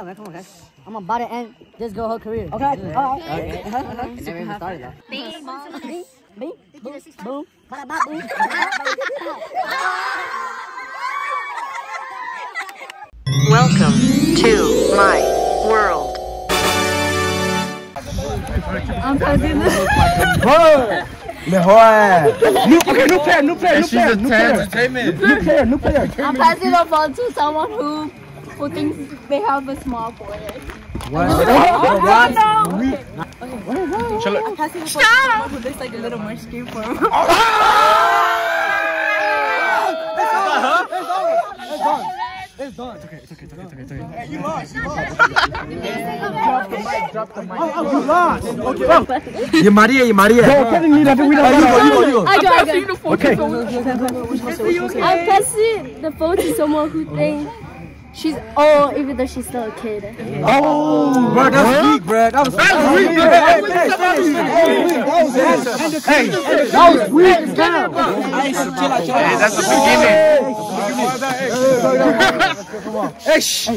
Oh, man, come on, guys. I'm about to end this girl whole career. Okay, all right. Okay. Never even started though. Bing, Bing, bing, boom, boom, bada ba boom. Welcome to my world. I'm passing this. Mejor. New, okay, new player, new player, new player, new player. New player, new player. I'm passing the ball to someone who who thinks they have a small forehead. Oh, Stop! Who looks like a little munchkin for him. It's done. It's okay, it's okay, it's okay, it's okay. You lost. Oh, you lost. Okay. You Maria, you Maria. Bro, Kevin, you never, we don't know. You go, you go, I got, I got. Okay. I'm passing the phone to someone who thinks she's old even though she's still a kid. Oh, bro, that's weak, bro. That was weak. That was weak. Hey, that was weak. Damn. Hey, that's the beginning. Hey, shh. I'm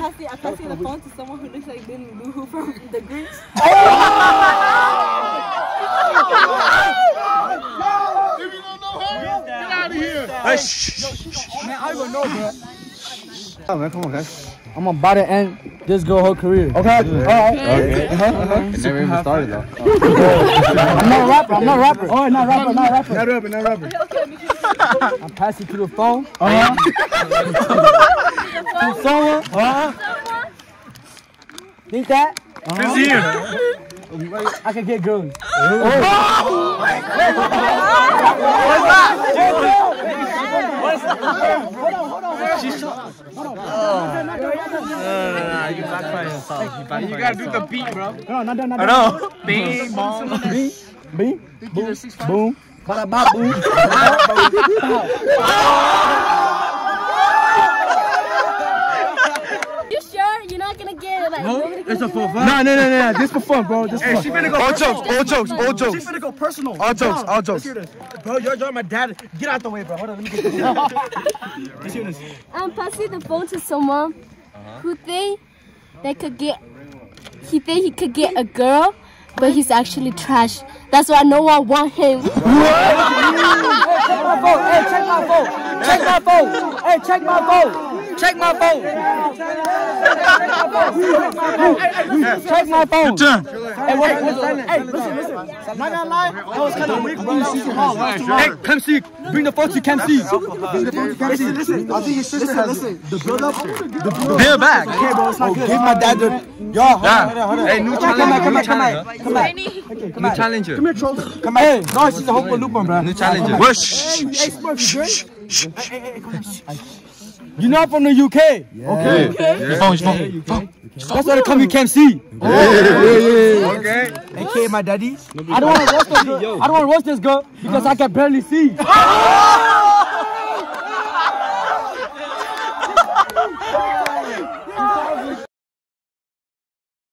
passing, I'm passing the phone to someone who looks like Benny Boo from The Grinch. Hey, shh. Man, I don't know, bro. Oh, man, come on, guys. I'm about to end this girl whole career. Okay, all right. Okay. Uh-huh, uh-huh. It never even started though. I'm not a rapper. I'm not a rapper. Oh, not rapper, not rapper. Not rapper, not rapper. I'm passing to the phone. Uh-huh. To someone. Uh-huh. Think that? It's here. I can get girls. You backfire yourself. You backfire You gotta do the beat, bro. No, not done, not I done. know. Bing, bong. Bing, bing, boom, boom, bada ba boom. You sure you're not gonna get it? Like, nobody It's a for fun. No, no, no, no, no. This for fun, bro. This for fun. She finna go all personal. jokes, all jokes, all She jokes. finna go personal. All jokes, all Let's jokes. hear this. Bro, you're, you're my dad. Get out the way, bro. Hold on, let me get this. Let's hear this. Um, I'm passing the phone to someone Uh-huh. who think they could get he think he could get a girl, but he's actually trash. That's why no one want him. Check my phone. Hey, check my phone. Check my phone. Hey, check my phone. Check my phone. Check my phone. Hey, wait, wait, hey, listen, listen. Not gonna lie, that was kind of weak, bro. That was too hard. That was too hard. Hey, come see. Bring the phone to Cam C. Bring the phone to Cam C. Listen, I think his sister has listen. The build up. The build up. Peel back. Okay, bro, it's not oh, good. Give my dad the. Yo, hold on, hold on, hold on. Hey, new Come back, come back, challenge. come back, come back. New challenger. Come here, troll. Come back. Hey, no, she's a whole loop on, bro. New challenger. Hey, Smurf, you good? Hey, hey, hey, come here. You're not from the UK. Okay. Your phone, your phone. That's why they call me Cam C. Oh. Okay. AKA my daddy. I don't want to watch this girl. I don't want to roast this girl because I can barely see. Oh!